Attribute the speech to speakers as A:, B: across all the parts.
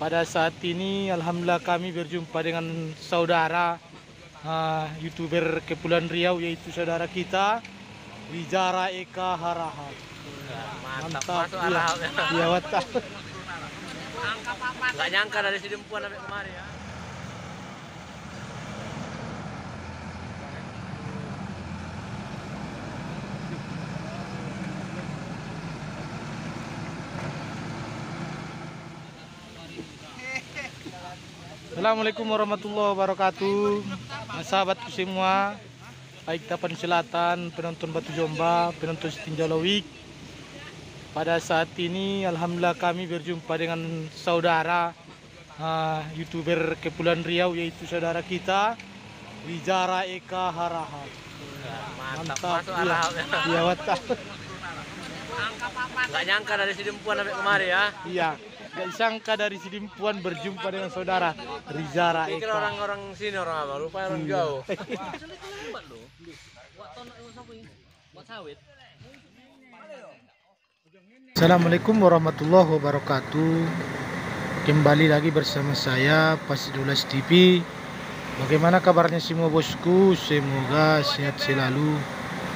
A: pada saat ini Alhamdulillah kami berjumpa dengan saudara uh, youtuber Kepulauan Riau yaitu saudara kita Wijara Eka Harahap
B: Mantap,
A: Mantap,
B: arah.
A: Iya mantap
B: Nggak nyangka dari Sidempuan sampai kemari ya.
A: Assalamualaikum warahmatullahi wabarakatuh. Nah, Sahabatku semua Baik Tapan Selatan, penonton Batu Jomba, penonton Setinjau Lawik Pada saat ini Alhamdulillah kami berjumpa dengan saudara uh, Youtuber Kepulauan Riau yaitu saudara kita Wijara Eka Harahap
B: Mantap,
A: iya. mantap
B: Nggak nyangka dari Sidempuan sampai kemari ya.
A: Iya Gak disangka dari Sidimpuan berjumpa dengan saudara Rizara
B: Pikir
A: Eka
B: orang-orang sini orang apa, rupanya orang jauh.
A: Assalamualaikum warahmatullahi wabarakatuh. Kembali lagi bersama saya Pasidulas TV Bagaimana kabarnya semua bosku? Semoga sehat selalu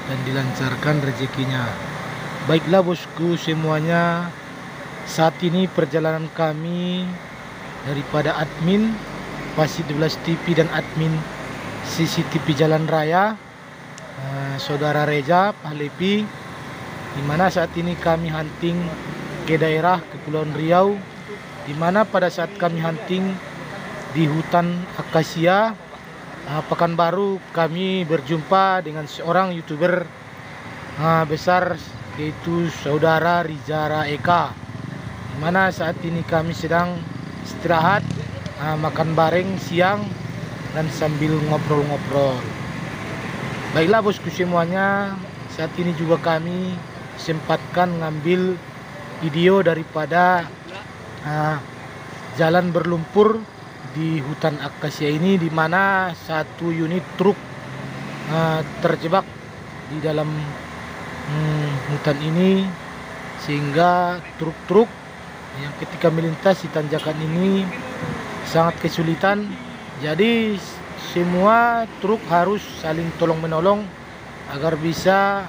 A: Dan dilancarkan rezekinya. Baiklah bosku semuanya Saat ini perjalanan kami Daripada admin Pasidulas TV dan admin CCTV Jalan Raya eh, Saudara Reza Pahlepi di mana saat ini kami hunting ke daerah Kepulauan Riau di mana pada saat kami hunting di hutan akasia uh, Pekanbaru kami berjumpa dengan seorang youtuber uh, besar yaitu saudara Rizara Eka mana saat ini kami sedang istirahat uh, makan bareng siang dan sambil ngobrol-ngobrol. Baiklah bosku semuanya saat ini juga kami sempatkan ngambil video daripada ah, jalan berlumpur di hutan akasia ini di mana satu unit truk ah, terjebak di dalam hmm, hutan ini sehingga truk-truk yang ketika melintas di tanjakan ini sangat kesulitan jadi semua truk harus saling tolong menolong agar bisa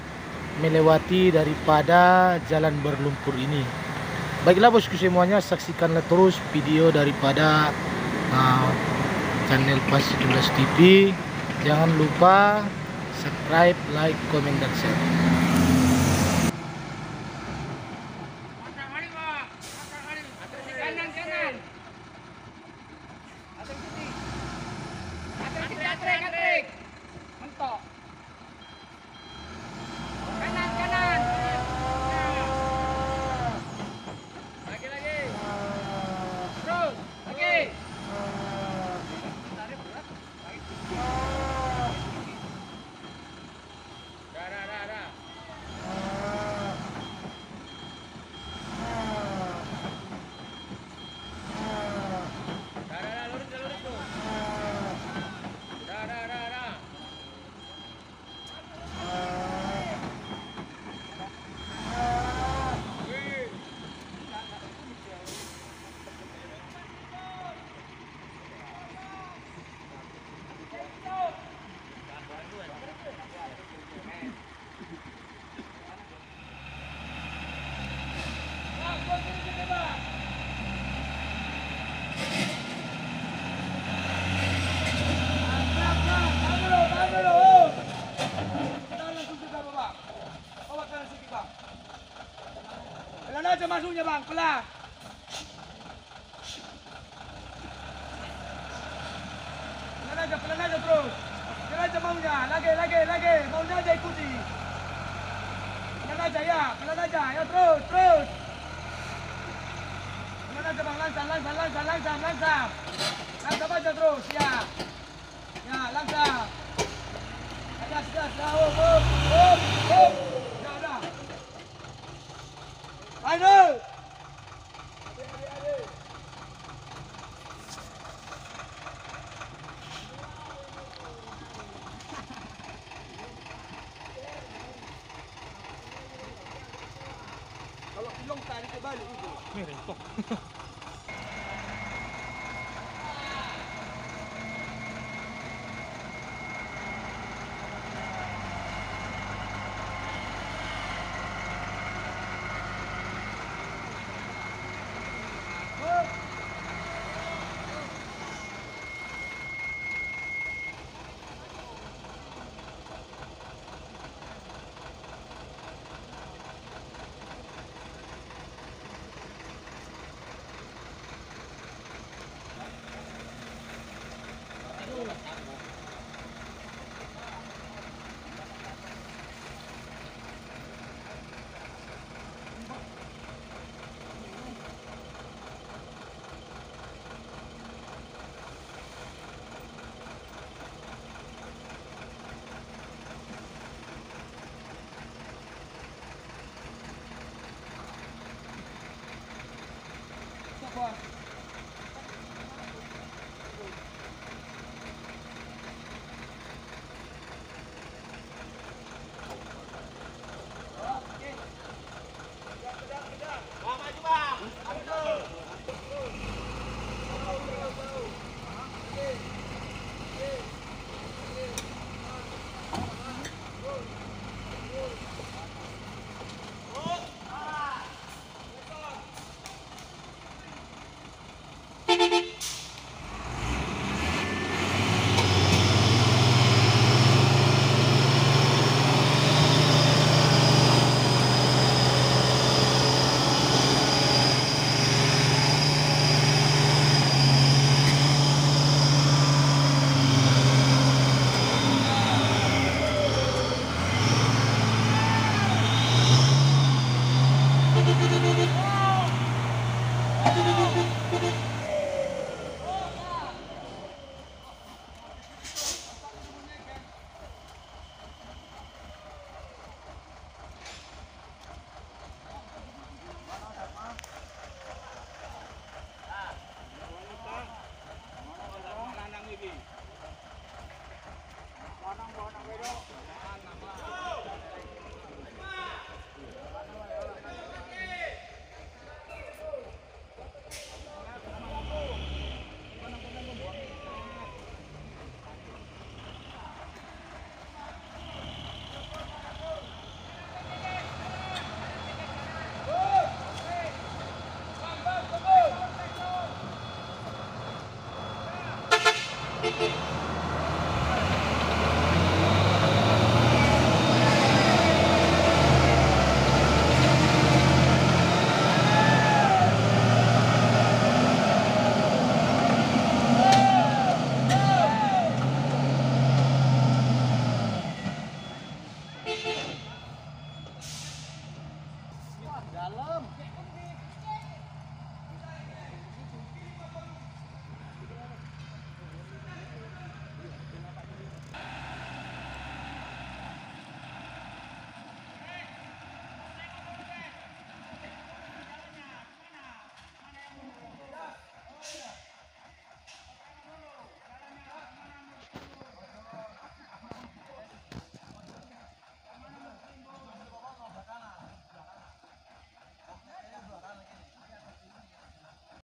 A: melewati daripada jalan berlumpur ini. Baiklah bosku semuanya, saksikanlah terus video daripada uh, channel Pas 17 TV. Jangan lupa subscribe, like, komen, dan share.
C: Masuknya bang, pelan. Aja, pelan aja terus. Pelan aja maunya, lagi, lagi, lagi. Maunya aja ikuti. Pelan aja ya, pelan aja. Ya terus, terus. Pelan aja bang, langsam, langsam, langsam, langsam, langsam. Langsam aja terus, ya. Ya, langsam. Sudah, sudah, sudah. Oh, oh, oh, oh. Long tali ka ba? Meron to.